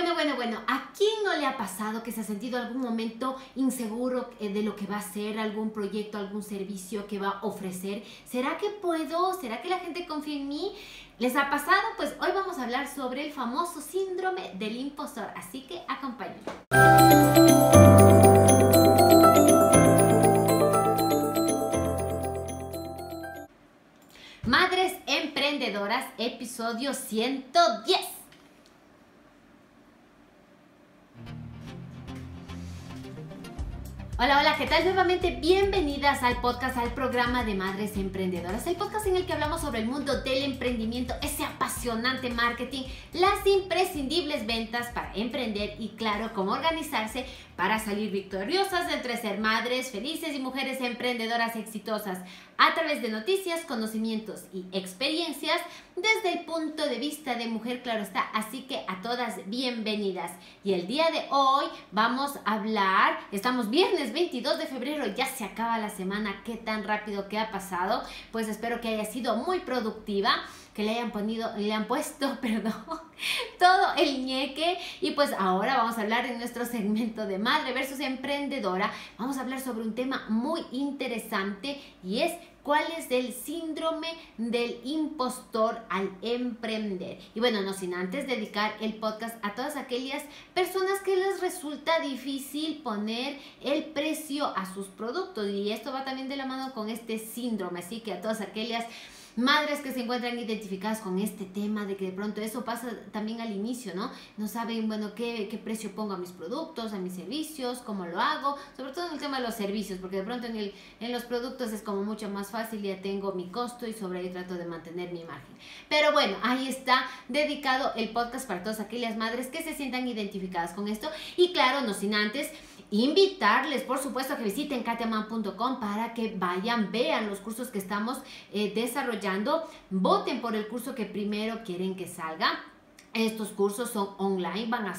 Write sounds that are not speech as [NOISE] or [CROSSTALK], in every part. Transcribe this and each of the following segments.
Bueno, bueno, bueno, ¿a quién no le ha pasado que se ha sentido algún momento inseguro eh, de lo que va a hacer, algún proyecto, algún servicio que va a ofrecer? ¿Será que puedo? ¿Será que la gente confía en mí? ¿Les ha pasado? Pues hoy vamos a hablar sobre el famoso síndrome del impostor, así que acompáñenme. Madres Emprendedoras, episodio 110. Hola, hola, ¿qué tal? Nuevamente bienvenidas al podcast, al programa de Madres Emprendedoras, el podcast en el que hablamos sobre el mundo del emprendimiento, ese apasionante marketing, las imprescindibles ventas para emprender y claro, cómo organizarse para salir victoriosas entre ser madres felices y mujeres emprendedoras exitosas a través de noticias, conocimientos y experiencias desde el punto de vista de mujer, claro está. Así que a todas bienvenidas. Y el día de hoy vamos a hablar, estamos viernes 22 de febrero, ya se acaba la semana, qué tan rápido que ha pasado. Pues espero que haya sido muy productiva que le hayan ponido, le han puesto, [LAUGHS] perdón, todo el ñeque. Y pues ahora vamos a hablar en nuestro segmento de madre versus emprendedora. Vamos a hablar sobre un tema muy interesante y es cuál es el síndrome del impostor al emprender. Y bueno, no sin antes dedicar el podcast a todas aquellas personas que les resulta difícil poner el precio a sus productos. Y esto va también de la mano con este síndrome. Así que a todas aquellas madres que se encuentran identificadas con este tema, de que de pronto eso pasa también al inicio, ¿no? No saben, bueno, qué, qué precio pongo a mis productos, a mis servicios, cómo lo hago, sobre todo en el tema de los servicios, porque de pronto en, el, en los productos es como mucho más fácil, ya tengo mi costo y sobre ahí trato de mantener mi margen. Pero bueno, ahí está dedicado el podcast para todas aquellas madres que se sientan identificadas con esto y claro, no sin antes invitarles, por supuesto, que visiten katiaman.com para que vayan, vean los cursos que estamos eh, desarrollando, voten por el curso que primero quieren que salga. Estos cursos son online, van a,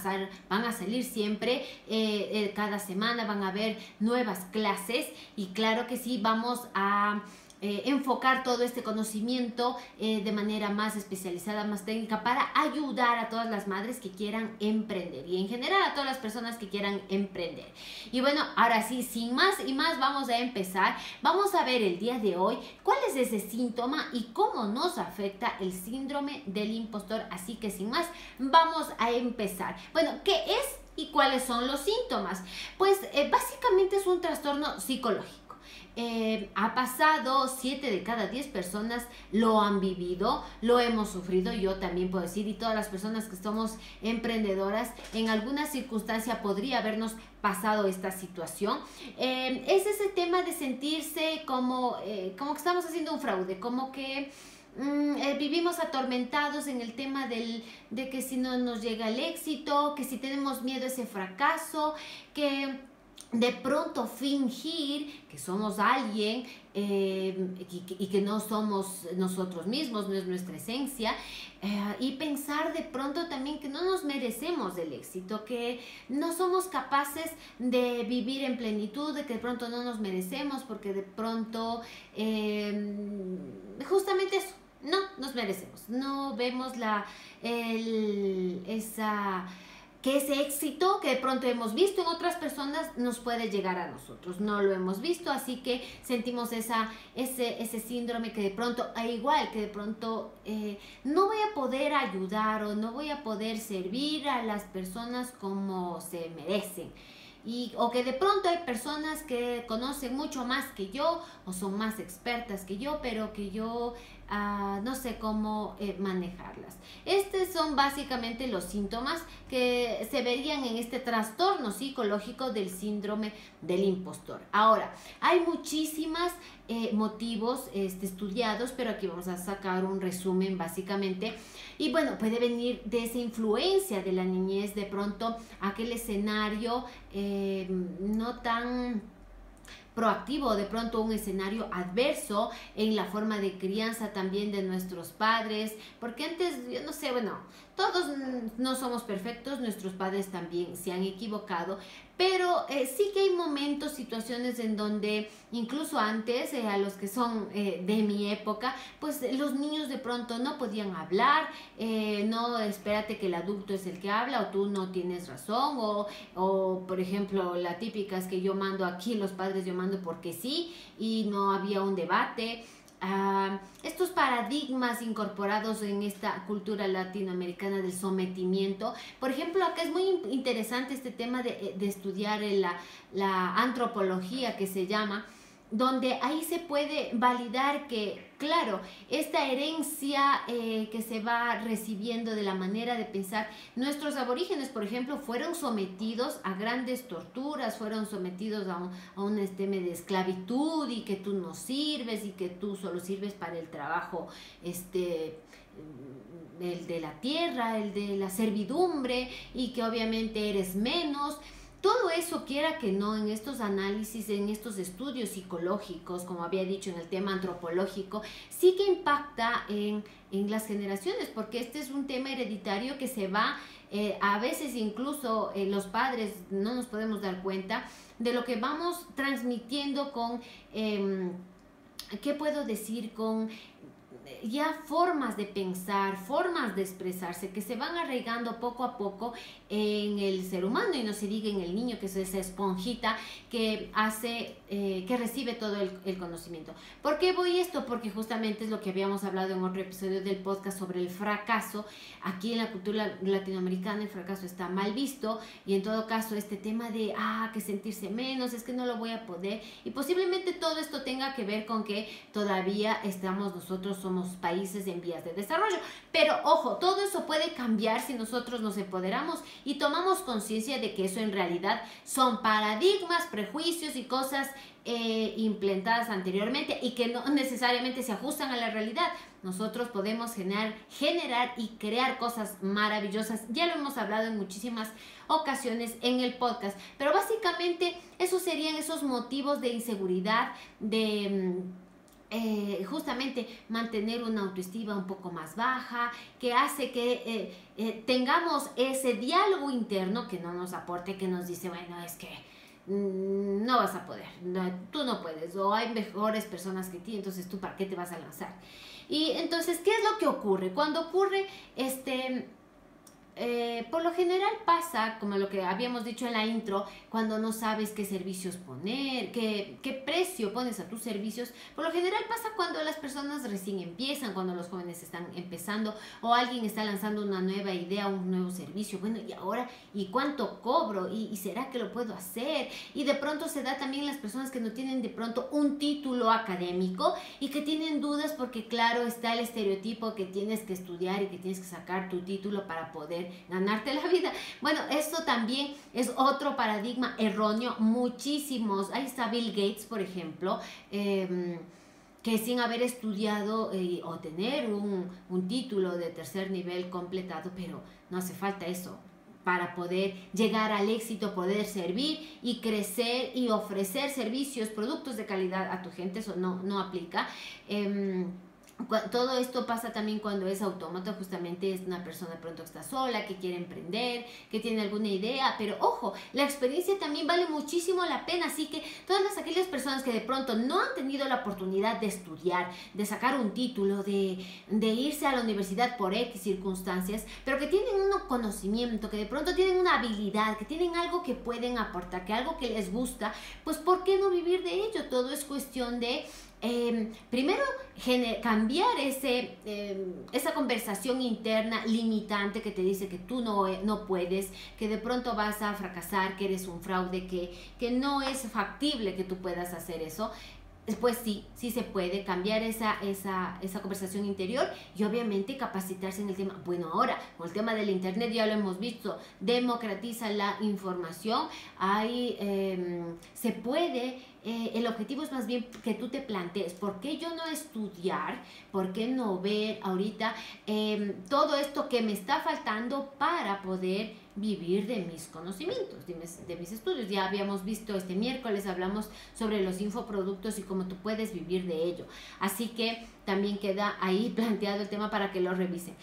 van a salir siempre, eh, eh, cada semana van a haber nuevas clases y claro que sí, vamos a eh, enfocar todo este conocimiento eh, de manera más especializada, más técnica, para ayudar a todas las madres que quieran emprender y en general a todas las personas que quieran emprender. Y bueno, ahora sí, sin más y más, vamos a empezar. Vamos a ver el día de hoy cuál es ese síntoma y cómo nos afecta el síndrome del impostor. Así que sin más, vamos a empezar. Bueno, ¿qué es y cuáles son los síntomas? Pues eh, básicamente es un trastorno psicológico. Eh, ha pasado, 7 de cada 10 personas lo han vivido, lo hemos sufrido, yo también puedo decir, y todas las personas que somos emprendedoras, en alguna circunstancia podría habernos pasado esta situación. Eh, es ese tema de sentirse como, eh, como que estamos haciendo un fraude, como que... Mm, vivimos atormentados en el tema del, de que si no nos llega el éxito, que si tenemos miedo a ese fracaso, que de pronto fingir que somos alguien eh, y, que no somos nosotros mismos, no es nuestra esencia, eh, y pensar de pronto también que no nos merecemos el éxito, que no somos capaces de vivir en plenitud, de que de pronto no nos merecemos, porque de pronto eh, justamente eso, no nos merecemos, no vemos la, esa que ese éxito que de pronto hemos visto en otras personas nos puede llegar a nosotros. No lo hemos visto, así que sentimos esa, ese, ese síndrome que de pronto, e igual que de pronto eh, no voy a poder ayudar o no voy a poder servir a las personas como se merecen. Y, o que de pronto hay personas que conocen mucho más que yo o son más expertas que yo, pero que yo no sé cómo eh, manejarlas. Estos son básicamente los síntomas que se verían en este trastorno psicológico del síndrome del impostor. Ahora, hay muchísimos eh, motivos este, estudiados, pero aquí vamos a sacar un resumen básicamente. Y bueno, puede venir de esa influencia de la niñez, de pronto aquel escenario eh, no tan proactivo, de pronto un escenario adverso en la forma de crianza también de nuestros padres, porque antes, yo no sé, bueno, todos no somos perfectos, nuestros padres también se han equivocado, pero eh, sí que hay momentos, situaciones en donde incluso antes, eh, a los que son eh, de mi época, pues los niños de pronto no podían hablar, no espérate que el adulto es el que habla o tú no tienes razón, o, o por ejemplo la típica es que yo mando aquí, los padres yo mando porque sí y no había un debate. Estos paradigmas incorporados en esta cultura latinoamericana del sometimiento. Por ejemplo, acá es muy interesante este tema de, de estudiar la, la antropología que se llama, donde ahí se puede validar que, claro, esta herencia eh, que se va recibiendo de la manera de pensar, nuestros aborígenes, por ejemplo, fueron sometidos a grandes torturas, fueron sometidos a un, a un esteme de esclavitud y que tú no sirves y que tú solo sirves para el trabajo, este el de la tierra, el de la servidumbre y que obviamente eres menos. Todo eso, quiera que no, en estos análisis, en estos estudios psicológicos, como había dicho en el tema antropológico, sí que impacta en, las generaciones, porque este es un tema hereditario que se va, eh, a veces incluso eh, los padres no nos podemos dar cuenta de lo que vamos transmitiendo con... Em, ¿Qué puedo decir con ya formas de pensar, formas de expresarse que se van arraigando poco a poco en el ser humano y no se diga en el niño que es esa esponjita que hace, eh, que recibe todo el, el, conocimiento. ¿Por qué voy esto? Porque justamente es lo que habíamos hablado en otro episodio del podcast sobre el fracaso. Aquí en la cultura latinoamericana el fracaso está mal visto y en todo caso este tema de, ah, que sentirse menos, es que no lo voy a poder y posiblemente todo esto tenga que ver con que todavía estamos nosotros somos países en vías de desarrollo. Pero ojo, todo eso puede cambiar si nosotros nos empoderamos y tomamos conciencia de que eso en realidad son paradigmas, prejuicios y cosas eh, implantadas anteriormente y que no necesariamente se ajustan a la realidad. Nosotros podemos generar, generar y crear cosas maravillosas. Ya lo hemos hablado en muchísimas ocasiones en el podcast, pero básicamente esos serían esos motivos de inseguridad, de mm, eh, justamente mantener una autoestima un poco más baja, que hace que eh, eh, tengamos ese diálogo interno que no nos aporte, que nos dice, bueno, es que mm, no vas a poder, tú no puedes, o hay mejores personas que ti, entonces tú para qué te vas a lanzar. Y entonces, ¿qué es lo que ocurre? Cuando ocurre este eh, por lo general pasa, como lo que habíamos dicho en la intro, cuando no sabes qué servicios poner, qué, qué, precio pones a tus servicios. Por lo general pasa cuando las personas recién empiezan, cuando los jóvenes están empezando o alguien está lanzando una nueva idea, un nuevo servicio. Bueno, ¿y ahora? ¿Y cuánto cobro? ¿Y, y será que lo puedo hacer? Y de pronto se da también las personas que no tienen de pronto un título académico y que tienen dudas porque claro está el estereotipo que tienes que estudiar y que tienes que sacar tu título para poder ganarte la vida. Bueno, esto también es otro paradigma erróneo. Muchísimos, ahí está Bill Gates, por ejemplo. Em, que sin haber estudiado eh, o tener un, título de tercer nivel completado, pero no hace falta eso para poder llegar al éxito, poder servir y crecer y ofrecer servicios, productos de calidad a tu gente, eso no, no aplica. Eh, todo esto pasa también cuando es autómata, justamente es una persona pronto que está sola, que quiere emprender, que tiene alguna idea, pero ojo, la experiencia también vale muchísimo la pena, así que todas aquellas personas que de pronto no han tenido la oportunidad de estudiar, de sacar un título, de, de irse a la universidad por X circunstancias, pero que tienen un conocimiento, que de pronto tienen una habilidad, que tienen algo que pueden aportar, que algo que les gusta, pues ¿por qué no vivir de ello? Todo es cuestión de Em, primero, cambiar ese, em, esa conversación interna limitante que te dice que tú no, no puedes, que de pronto vas a fracasar, que eres un fraude, que, que no es factible que tú puedas hacer eso. Pues sí, sí se puede cambiar esa, esa, esa, conversación interior y obviamente capacitarse en el tema. Bueno, ahora con el tema del Internet ya lo hemos visto, democratiza la información, ahí em, se puede eh, el objetivo es más bien que tú te plantees, ¿por qué yo no estudiar? ¿Por qué no ver ahorita em, todo esto que me está faltando para poder vivir de mis conocimientos, de mis, de mis, estudios? Ya habíamos visto este miércoles, hablamos sobre los infoproductos y cómo tú puedes vivir de ello. Así que también queda ahí [LAUGHS] planteado el tema para que lo revisen.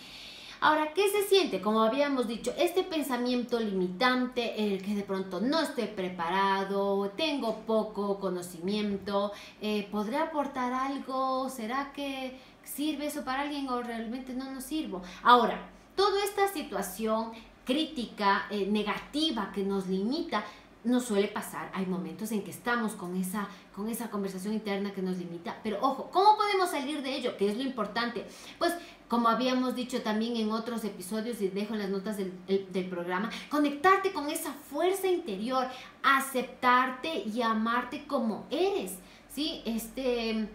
Ahora, ¿qué se siente? Como habíamos dicho, este pensamiento limitante, el que de pronto no estoy preparado, tengo poco conocimiento, eh, ¿podré aportar algo? ¿Será que sirve eso para alguien o realmente no nos sirvo? Ahora, toda esta situación crítica, eh, negativa que nos limita, nos suele pasar, hay momentos en que estamos con esa, con esa conversación interna que nos limita, pero ojo, ¿cómo podemos salir de ello? ¿Qué es lo importante? Pues como habíamos dicho también en otros episodios y dejo en las notas del, del programa, conectarte con esa fuerza interior, aceptarte y amarte como eres, ¿sí? Este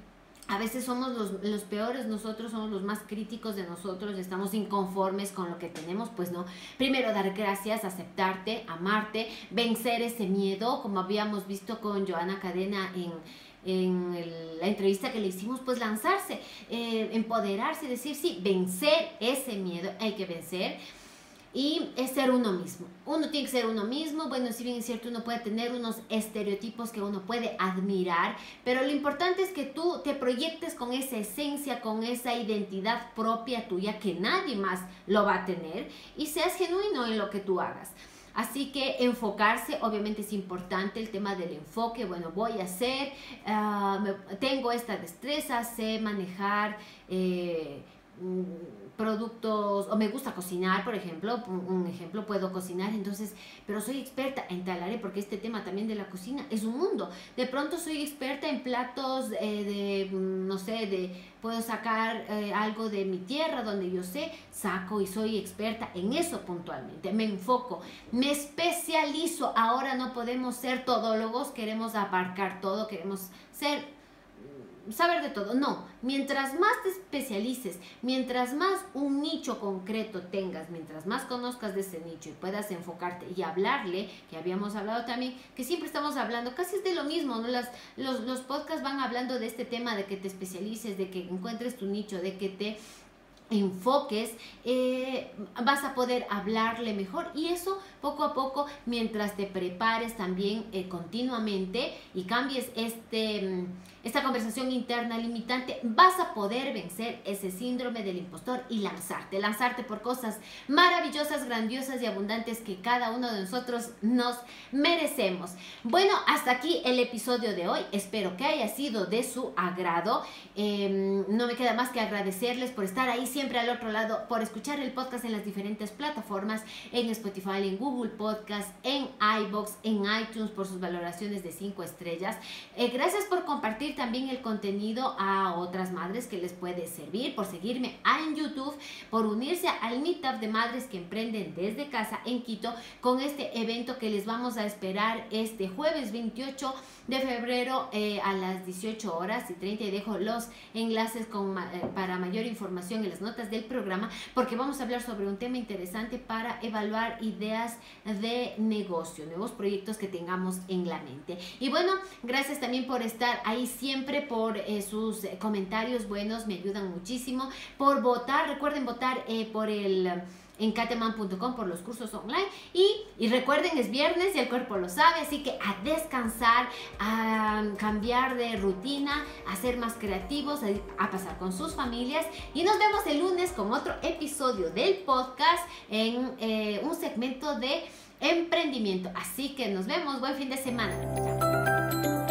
a veces somos los, los, peores, nosotros somos los más críticos de nosotros, estamos inconformes con lo que tenemos, pues no. Primero dar gracias, aceptarte, amarte, vencer ese miedo, como habíamos visto con Joana Cadena en, en la entrevista que le hicimos, pues lanzarse, eh, empoderarse, decir, sí, vencer ese miedo, hay que vencer y es ser uno mismo. Uno tiene que ser uno mismo. Bueno, si bien es cierto, uno puede tener unos estereotipos que uno puede admirar, pero lo importante es que tú te proyectes con esa esencia, con esa identidad propia tuya que nadie más lo va a tener y seas genuino en lo que tú hagas. Así que enfocarse, obviamente es importante el tema del enfoque. Bueno, voy a hacer, ah, tengo esta destreza, sé manejar. Eh, productos, o me gusta cocinar, por ejemplo, un ejemplo, puedo cocinar, entonces, pero soy experta en tal porque este tema también de la cocina es un mundo. De pronto soy experta en platos eh, de, mm, no sé, de, puedo sacar eh, algo de mi tierra donde yo sé, saco y soy experta en eso puntualmente, me enfoco, me especializo. Ahora no podemos ser todólogos, queremos abarcar todo, queremos ser saber de todo. No, mientras más te especialices, mientras más un nicho concreto tengas, mientras más conozcas de ese nicho y puedas enfocarte y hablarle, que habíamos hablado también, que siempre estamos hablando, casi es de lo mismo, ¿no? Las, los, los podcasts van hablando de este tema, de que te especialices, de que encuentres tu nicho, de que te enfoques, eh, vas a poder hablarle mejor y eso poco a poco mientras te prepares también eh, continuamente y cambies este, mm, esta conversación interna limitante, vas a poder vencer ese síndrome del impostor y lanzarte, lanzarte por cosas maravillosas, grandiosas y abundantes que cada uno de nosotros nos merecemos. Bueno, hasta aquí el episodio de hoy, espero que haya sido de su agrado. Em, no me queda más que agradecerles por estar ahí siempre al otro lado, por escuchar el podcast en las diferentes plataformas, en Spotify, en Google Podcast, en iBox, en iTunes, por sus valoraciones de 5 estrellas. Eh, gracias por compartir también el contenido a otras madres que les puede servir, por seguirme en YouTube, por unirse al Meetup de Madres que Emprenden desde casa en Quito con este evento que les vamos a esperar este jueves 28 de febrero eh, a las 18 horas y 30 y dejo los enlaces eh, para mayor información en las notas del programa porque vamos a hablar sobre un tema interesante para evaluar ideas de negocio, nuevos proyectos que tengamos en la mente. Y bueno, gracias también por estar ahí siempre, por eh, sus comentarios buenos, me ayudan muchísimo, por votar, recuerden votar por el en cateman.com por los cursos online. Y, y, recuerden, es viernes y el cuerpo lo sabe, así que a descansar, a cambiar de rutina, a ser más creativos, a, pasar con sus familias. Y nos vemos el lunes con otro episodio del podcast en eh, un segmento de emprendimiento. Así que nos vemos, buen fin de semana.